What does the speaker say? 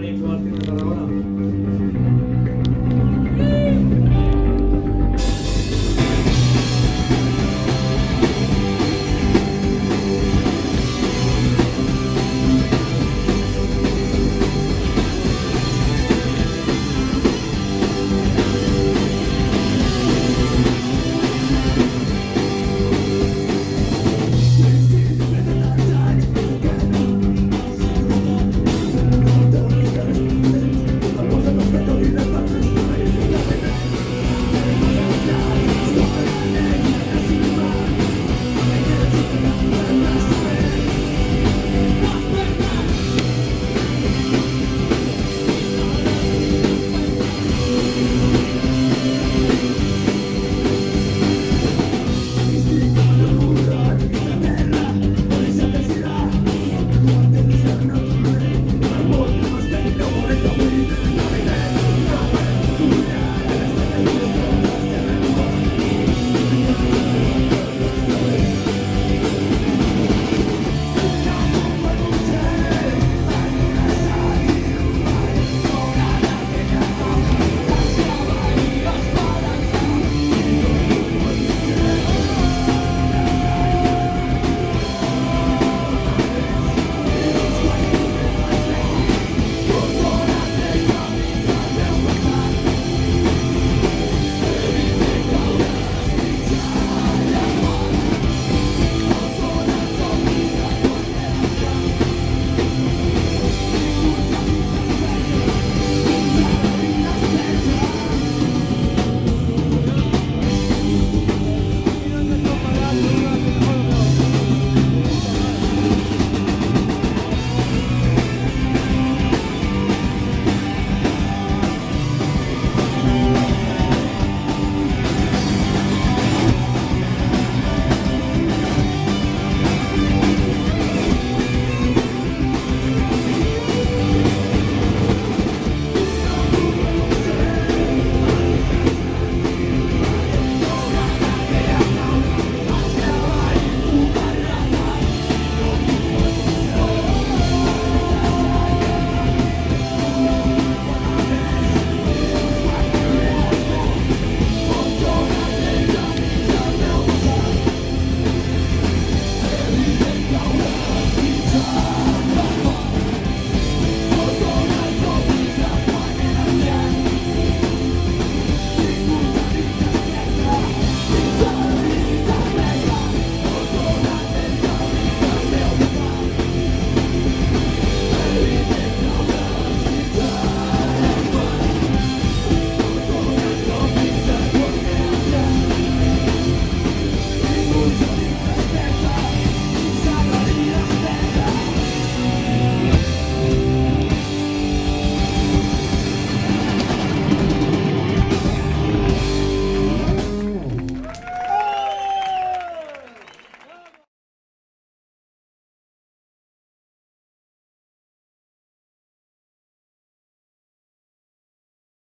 पानी